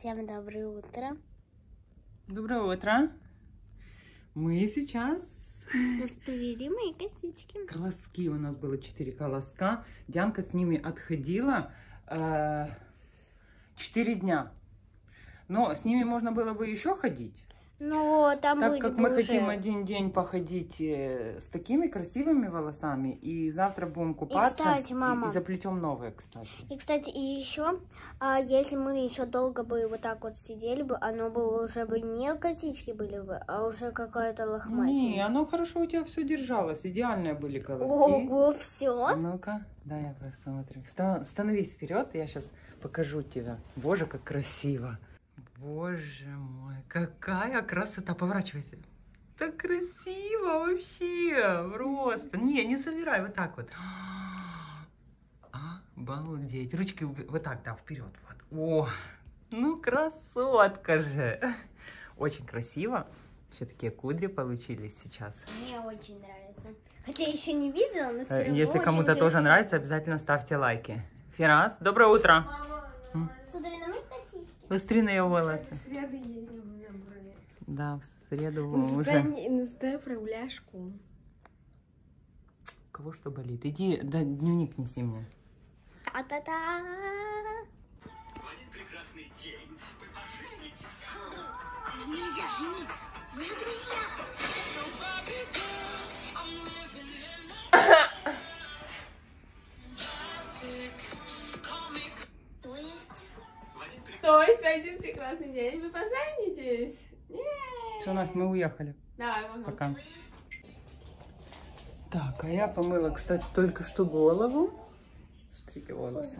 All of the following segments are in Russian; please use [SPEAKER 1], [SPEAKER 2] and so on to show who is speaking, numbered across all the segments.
[SPEAKER 1] Всем доброе утро.
[SPEAKER 2] Доброе утро. Мы сейчас...
[SPEAKER 1] Распылили мои косички.
[SPEAKER 2] Колоски у нас было 4 колоска. Дианка с ними отходила э, 4 дня. Но с ними можно было бы еще ходить.
[SPEAKER 1] Но там
[SPEAKER 2] Так
[SPEAKER 1] были
[SPEAKER 2] как мы
[SPEAKER 1] уже...
[SPEAKER 2] хотим один день походить э, с такими красивыми волосами, и завтра будем купаться,
[SPEAKER 1] кстати, мама.
[SPEAKER 2] и заплетем новые, кстати.
[SPEAKER 1] И, кстати, и еще, а, если мы еще долго бы вот так вот сидели бы, оно бы уже бы не косички были бы, а уже какая-то лохматина.
[SPEAKER 2] Не, оно хорошо у тебя все держалось, идеальные были колоски.
[SPEAKER 1] Ого, все.
[SPEAKER 2] Ну-ка, дай я посмотрю. Ста- Становись вперед, я сейчас покажу тебя. Боже, как красиво. Боже мой, какая красота. Поворачивайся. Так красиво вообще, просто. Не, не собирай, вот так вот. Обалдеть. Ручки вот так, да, вперед. Вот. О, ну красотка же. Очень красиво. Еще такие кудри получились сейчас.
[SPEAKER 1] Мне очень нравится. Хотя я еще не видела, но все
[SPEAKER 2] Э,
[SPEAKER 1] равно
[SPEAKER 2] Если кому-то тоже нравится, обязательно ставьте лайки. Фирас, доброе утро.
[SPEAKER 1] На мои
[SPEAKER 2] Быстрее на ее волосы.
[SPEAKER 3] В среду едем в Неброне.
[SPEAKER 2] Да, в среду
[SPEAKER 3] Ну,
[SPEAKER 2] уже.
[SPEAKER 3] ну, сдай проуляшку.
[SPEAKER 2] Кого что болит? Иди, да, дневник неси мне.
[SPEAKER 1] Та-та-та.
[SPEAKER 4] В один прекрасный день вы поженитесь.
[SPEAKER 1] Нельзя жениться. Мы же друзья. То есть
[SPEAKER 4] в один прекрасный
[SPEAKER 3] день вы поженитесь?
[SPEAKER 2] Все, Настя, мы уехали.
[SPEAKER 3] Давай.
[SPEAKER 2] Пока. Так, а я помыла, кстати, только что голову. Смотрите, волосы.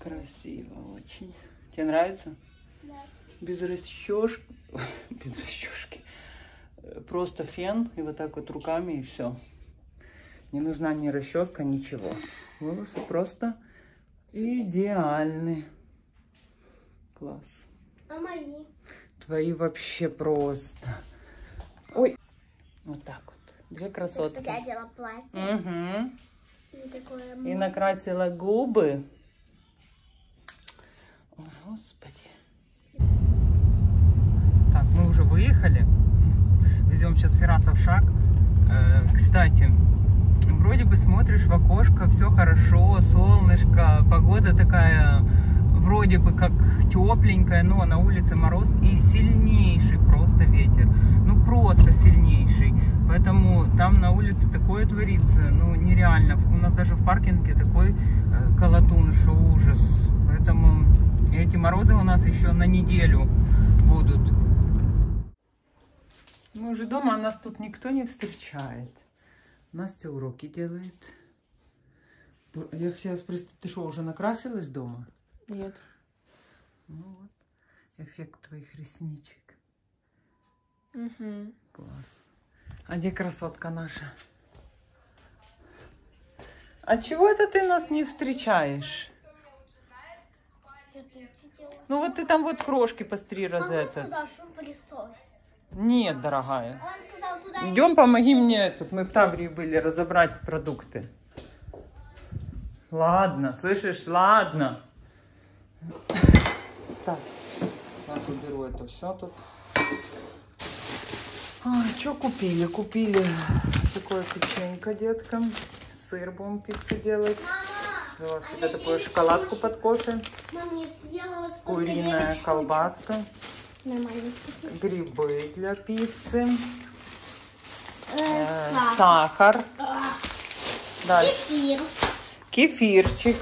[SPEAKER 2] Красиво очень. Тебе нравится?
[SPEAKER 1] Да.
[SPEAKER 2] Без расчешки. Без расчешки. Просто фен и вот так вот руками и все. Не нужна ни расческа, ничего. Волосы просто идеальны. Класс.
[SPEAKER 1] А мои?
[SPEAKER 2] Твои вообще просто. Ой. Вот так вот. Две
[SPEAKER 1] Я,
[SPEAKER 2] красотки.
[SPEAKER 1] кстати, одела платье.
[SPEAKER 2] Угу.
[SPEAKER 1] И такое...
[SPEAKER 2] И накрасила губы. О, Господи. Так, мы уже выехали. Везем сейчас Фераса в шаг. Э, кстати, вроде бы смотришь в окошко, все хорошо, солнышко, погода такая вроде бы как тепленькая, но на улице мороз и сильнейший просто ветер. Ну просто сильнейший. Поэтому там на улице такое творится, ну нереально. У нас даже в паркинге такой э, колотун, что ужас. Поэтому эти морозы у нас еще на неделю будут. Мы уже дома, а нас тут никто не встречает. Настя уроки делает. Я хотела спросить, ты что, уже накрасилась дома?
[SPEAKER 3] Нет.
[SPEAKER 2] Ну вот, эффект твоих ресничек.
[SPEAKER 3] Угу.
[SPEAKER 2] Класс. А где красотка наша? А чего это ты нас не встречаешь? Ну вот ты там вот крошки постри
[SPEAKER 1] А сказал, что он пылесосит.
[SPEAKER 2] Нет, дорогая.
[SPEAKER 1] Он сказал, туда
[SPEAKER 2] Идем, помоги мне. Тут мы в Таврии были разобрать продукты. Ладно, слышишь? Ладно. Так, сейчас уберу это все тут. что купили? Купили такое печенье деткам. Сыр будем пиццу делать. Взяла себе такую шоколадку под кофе.
[SPEAKER 1] Мам, я съела сколько
[SPEAKER 2] Куриная колбаска. Грибы для пиццы.
[SPEAKER 1] Э,
[SPEAKER 2] э,
[SPEAKER 1] сахар.
[SPEAKER 2] Сахар.
[SPEAKER 1] А,
[SPEAKER 2] Дальше.
[SPEAKER 1] Кефир.
[SPEAKER 2] Кефирчик.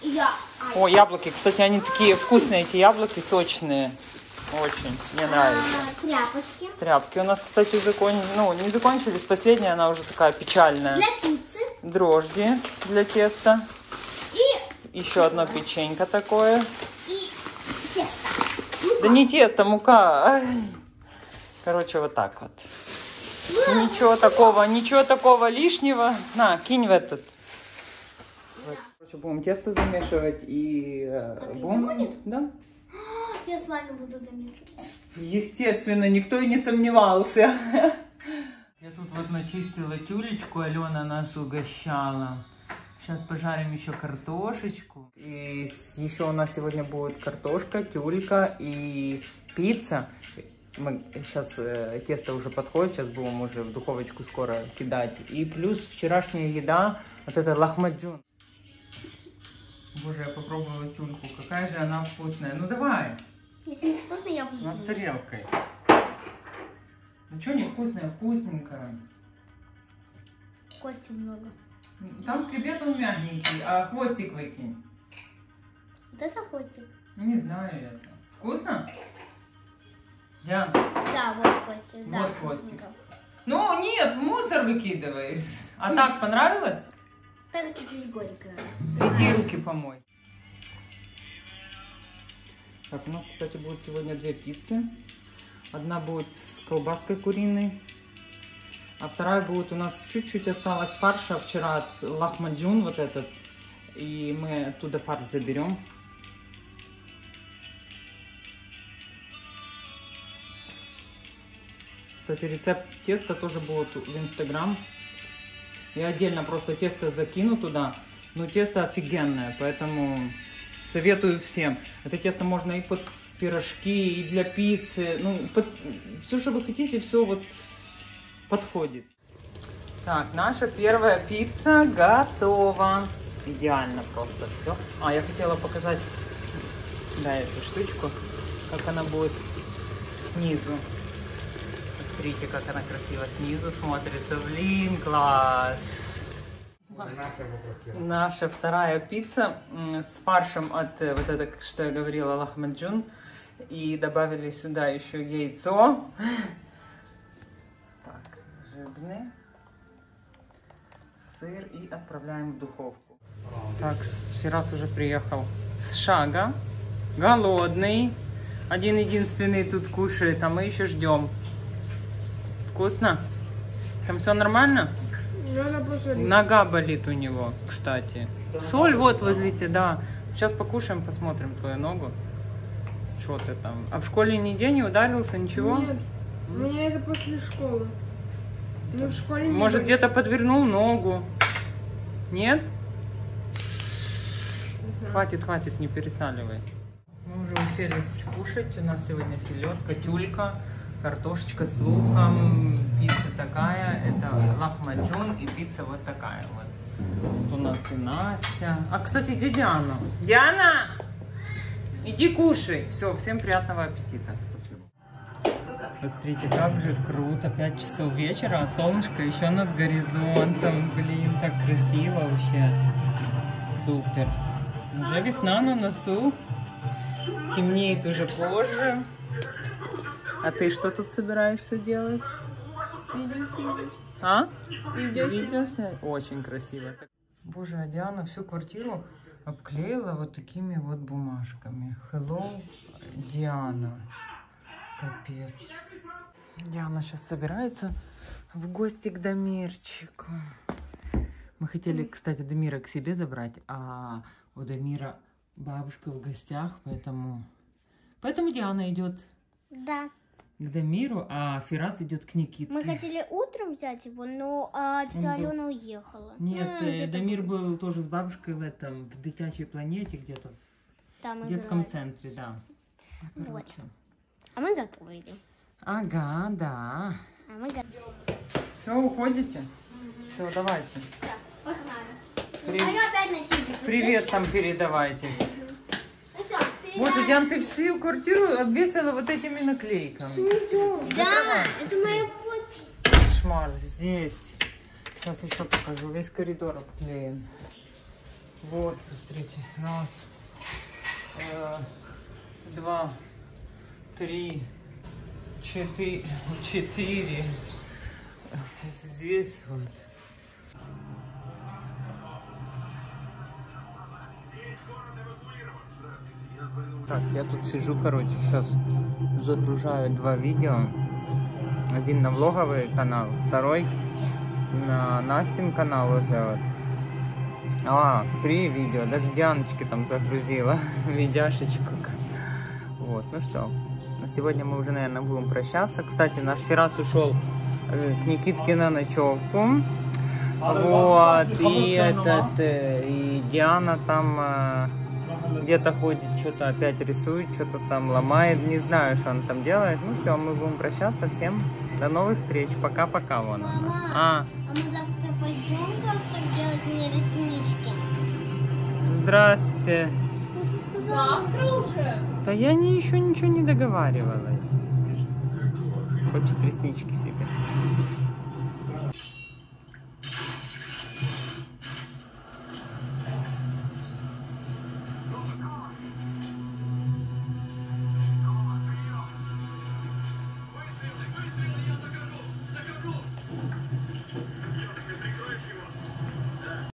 [SPEAKER 1] Я.
[SPEAKER 2] О, яблоки. Кстати, они такие вкусные, эти яблоки, сочные. Очень. Мне нравится.
[SPEAKER 1] А, тряпочки.
[SPEAKER 2] Тряпки у нас, кстати, закон... ну, не закончились. Последняя, она уже такая печальная.
[SPEAKER 1] Для пиццы.
[SPEAKER 2] Дрожди для теста.
[SPEAKER 1] И,
[SPEAKER 2] Еще одно печенька такое.
[SPEAKER 1] и тесто.
[SPEAKER 2] Да не тесто, мука. Короче, вот так вот. Ничего такого, ничего такого лишнего. На, кинь в этот. Короче, будем тесто замешивать и э,
[SPEAKER 1] А
[SPEAKER 2] будем...
[SPEAKER 1] будет?
[SPEAKER 2] Да.
[SPEAKER 1] Я с вами буду замешивать.
[SPEAKER 2] Естественно, никто и не сомневался. Я тут вот начистила тюлечку, Алена нас угощала. Сейчас пожарим еще картошечку. И еще у нас сегодня будет картошка, тюлька и пицца. Мы сейчас тесто уже подходит, сейчас будем уже в духовочку скоро кидать. И плюс вчерашняя еда, вот это лахмаджун. Боже, я попробовала тюльку. Какая же она вкусная. Ну давай,
[SPEAKER 1] Если не вкусно, я
[SPEAKER 2] над
[SPEAKER 1] буду.
[SPEAKER 2] тарелкой. Ну что не вкусная, вкусненькая.
[SPEAKER 1] Кости много.
[SPEAKER 2] Там хребет он мягенький, а хвостик выкинь.
[SPEAKER 1] Вот это хвостик?
[SPEAKER 2] Не знаю это. Вкусно? Диан,
[SPEAKER 1] Да, вот хвостик. Да,
[SPEAKER 2] Вот хвостик. ну нет, в мусор выкидывай. А так понравилось?
[SPEAKER 1] Так чуть-чуть горькое.
[SPEAKER 2] Иди руки помой. Так, у нас, кстати, будет сегодня две пиццы. Одна будет с колбаской куриной, а вторая будет у нас чуть-чуть осталось фарша вчера от лахмаджун вот этот. И мы оттуда фарш заберем. Кстати, рецепт теста тоже будет в Инстаграм. Я отдельно просто тесто закину туда. Но тесто офигенное, поэтому советую всем. Это тесто можно и под пирожки, и для пиццы. Ну, под... все, что вы хотите, все вот подходит. Так, наша первая пицца готова. Идеально просто все. А, я хотела показать, да, эту штучку, как она будет снизу. Смотрите, как она красиво снизу смотрится. Блин, класс. Наша вторая пицца с фаршем от э, вот это, что я говорила, лахмаджун. И добавили сюда еще яйцо. Так, жирный. Сыр и отправляем в духовку. Так, Фирас уже приехал с шага. Голодный. Один единственный тут кушает, а мы еще ждем. Вкусно? Там все нормально? Нога болит у него, кстати. Соль вот возле тебя, да. Сейчас покушаем, посмотрим твою ногу. Что ты там? А в школе нигде не ударился, ничего?
[SPEAKER 3] Нет, у меня это после школы. Ну, в школе не
[SPEAKER 2] Может, где-то подвернул ногу? Нет?
[SPEAKER 3] Не знаю.
[SPEAKER 2] Хватит, хватит, не пересаливай. Мы уже уселись кушать. У нас сегодня селедка, тюлька, картошечка с луком, пицца такая. Это лахмаджун и пицца вот такая вот. Вот у нас и Настя. А, кстати, где Диана? Диана! Иди кушай. Все, всем приятного аппетита. Посмотрите, как же круто. 5 часов вечера, а солнышко еще над горизонтом. Блин, так красиво вообще. Супер. Уже весна на носу. Темнеет уже позже. А ты что тут собираешься делать?
[SPEAKER 3] Видео снимать.
[SPEAKER 2] А?
[SPEAKER 3] Видео снимать.
[SPEAKER 2] Видео снять? Очень красиво. Боже, а Диана всю квартиру обклеила вот такими вот бумажками. Hello, Диана. Капец. Диана сейчас собирается в гости к Дамирчику. Мы хотели, кстати, Дамира к себе забрать, а у Дамира бабушка в гостях, поэтому... Поэтому Диана идет
[SPEAKER 1] Да.
[SPEAKER 2] К Дамиру, а Фирас идет к Никитке.
[SPEAKER 1] Мы хотели утром взять его, но а, тетя
[SPEAKER 2] Он был-
[SPEAKER 1] Алена уехала.
[SPEAKER 2] Нет,
[SPEAKER 1] Ну,
[SPEAKER 2] э, Дамир был тоже с бабушкой в этом, в дитячей планете, где-то
[SPEAKER 1] там
[SPEAKER 2] в детском
[SPEAKER 1] играли.
[SPEAKER 2] центре, да.
[SPEAKER 1] Вот.
[SPEAKER 2] Короче.
[SPEAKER 1] А мы готовили.
[SPEAKER 2] Ага, да.
[SPEAKER 1] А мы готовили.
[SPEAKER 2] Все, уходите? Все, давайте.
[SPEAKER 1] Всё, погнали.
[SPEAKER 2] При-
[SPEAKER 1] А я опять носилась.
[SPEAKER 2] Привет там передавайте. Боже. Диан, ты всю квартиру обвесила вот этими наклейками.
[SPEAKER 1] Да, это моя подпись.
[SPEAKER 2] Кошмар, здесь. Сейчас еще покажу. Весь коридор обклеен. Вот, посмотрите. Раз, э, два, три, четыре, четыре. Здесь вот. Так, я тут сижу, короче, сейчас загружаю два видео. Один на влоговый канал, второй на Настин канал уже. Вот. А, три видео, даже Дианочки там загрузила, видяшечку. Вот, ну что, на сегодня мы уже, наверное, будем прощаться. Кстати, наш Ферас ушел э, к Никитке на ночевку. Вот, и этот, э, и Диана там э, где-то ходит, что-то опять рисует, что-то там ломает, не знаю, что он там делает. Ну все, мы будем прощаться, всем до новых встреч, пока-пока, вон.
[SPEAKER 1] Мама,
[SPEAKER 2] А,
[SPEAKER 1] а мы завтра пойдем как-то делать мне реснички?
[SPEAKER 2] здрасте.
[SPEAKER 1] Ну, ты сказала.
[SPEAKER 3] Завтра уже?
[SPEAKER 2] Да я не, еще ничего не договаривалась. Хочет реснички себе.